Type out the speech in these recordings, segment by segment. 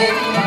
Amen.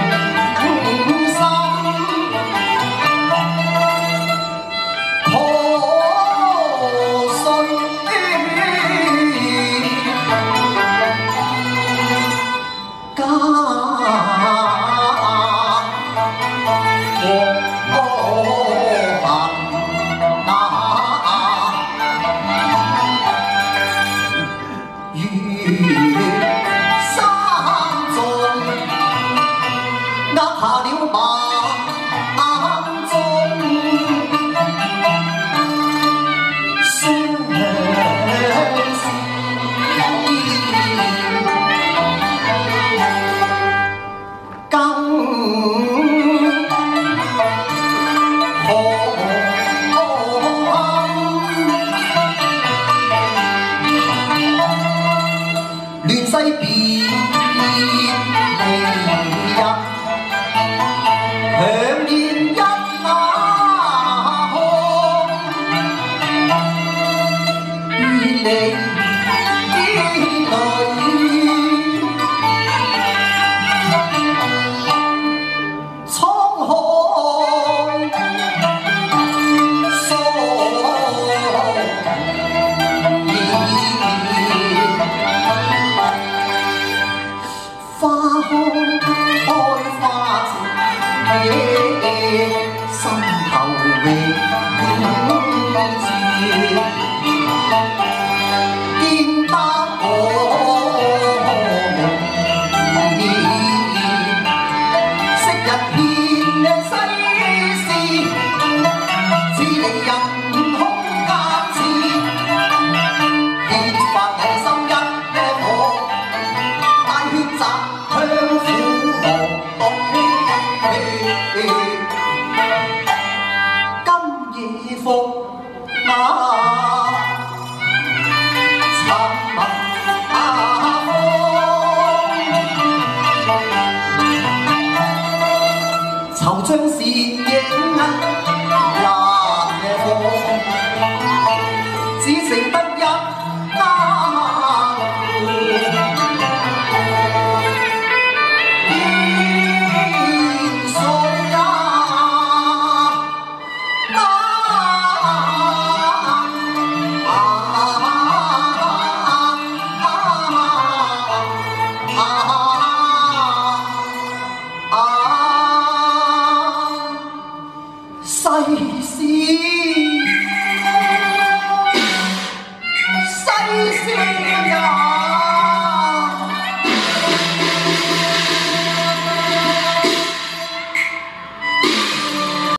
西邊地入，強現一馬空，願你。风啊，残梦啊，惆怅倩影。啊啊啊啊啊啊啊啊啊！世事世事呀。